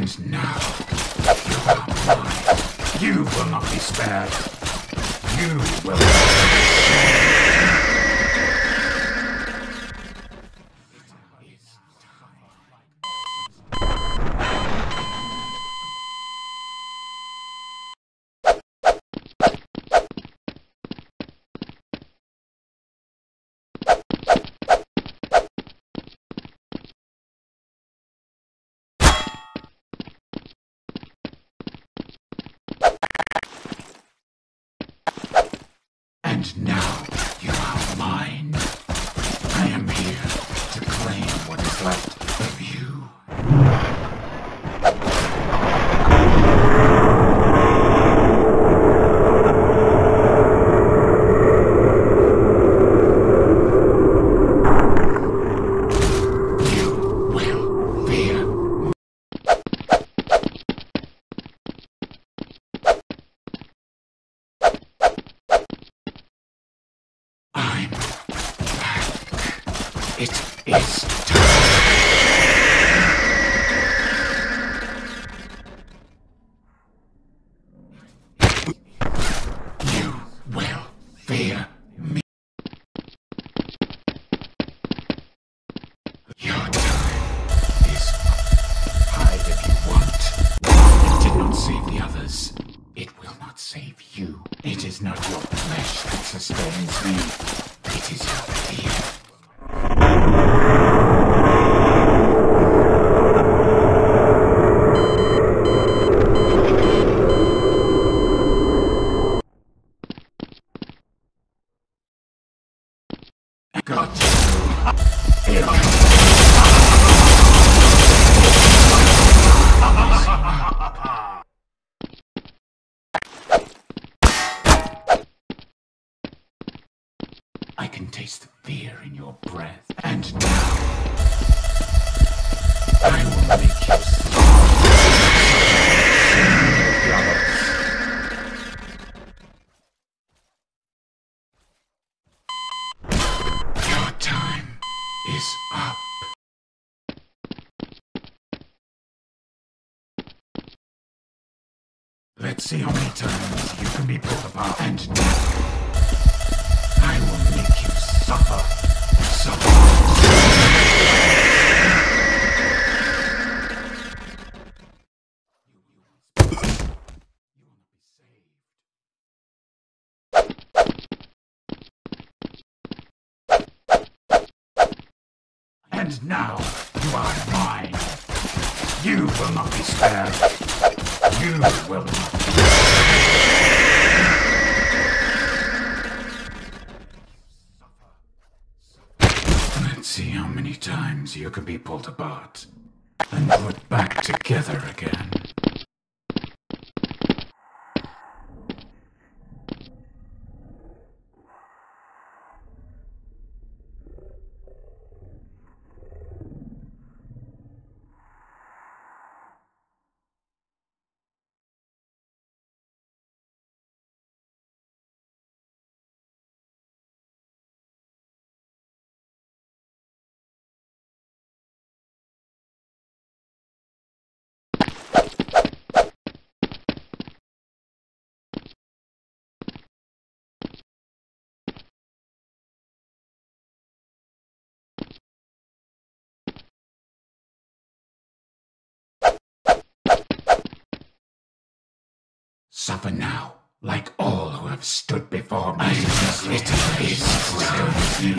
And now, you are mine. You will not be spared. You will And now you are mine. I am here to claim what is left of you. You will fear I'm back. It is time. You will fear me. Your time is hide if you want. It did not save the others. It will not save you. It is not your flesh that sustains me. It is your fear. Got I can taste the fear in your breath. And now, I will make you is up. Let's see how many times you can be pulled apart. And I will make you suffer. Suffer. And now, you are mine. You will not be spared. You will not. Let's see how many times you can be pulled apart and put back together again. Suffer now, like all who have stood before me. It is well with you.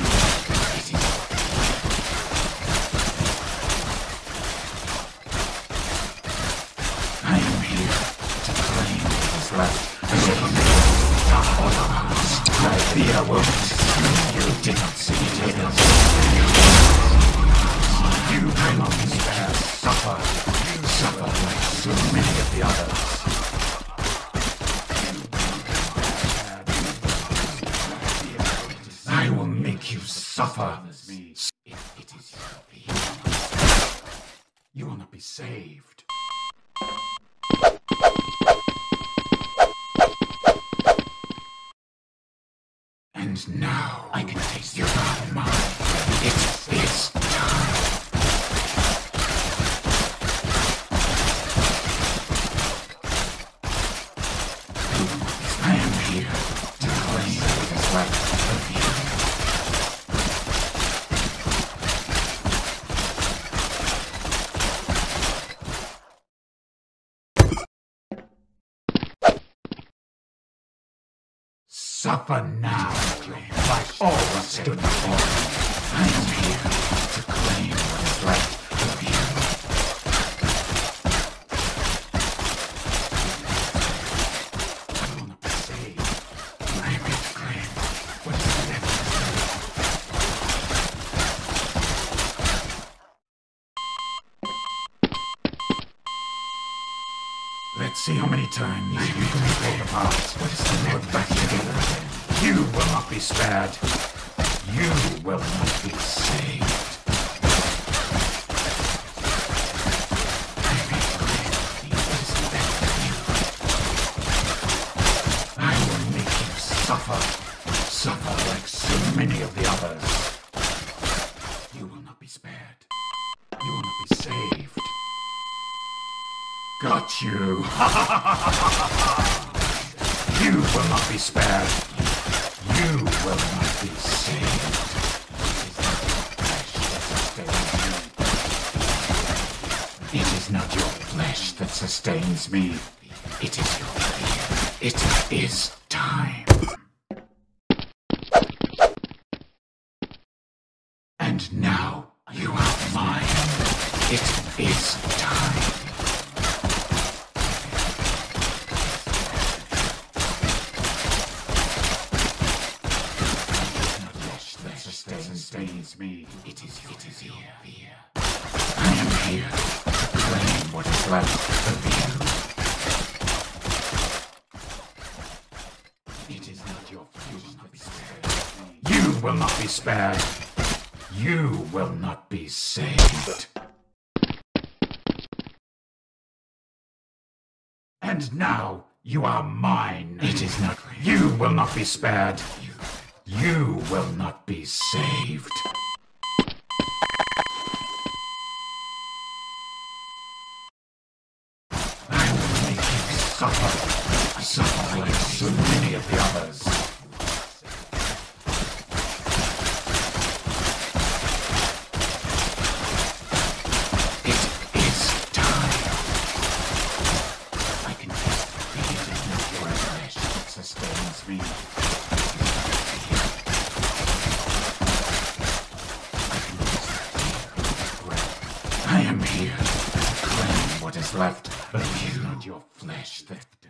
I am here to claim what is left. My fear wounds. You did not see it either. You will not be spared. Suffer. Suffer like so many of the others. I will you suffer. It, it is fear. You will not be saved. And now I can taste your mine. It is time. Suffer now, like all that stood before. I am here to claim what is left of you. I will not be saved. I am here to claim what is left of you. Let's see how many times you can be pulled apart. What is the net back together? You will not be spared. You will not be saved. I may claim what is left of you. I will make you suffer. Suffer like so many of the others. You will not be spared. You will not be saved. Got you. you will not be spared. You will not be saved. It is not your flesh that sustains me. It is your fear. It is time. And now you are mine. It is time. flesh that sustains me. It is your, it is your fear. I am here to claim what is left of you. It is not your fear. You will not be spared. You will not be saved. And now you are mine. It is not. You will not be spared. You will not be saved. I will make you suffer. Suffer like so many of the others. It is time. I can just feel it in your flesh that sustains me. I am here to claim what is left of you. Not your flesh that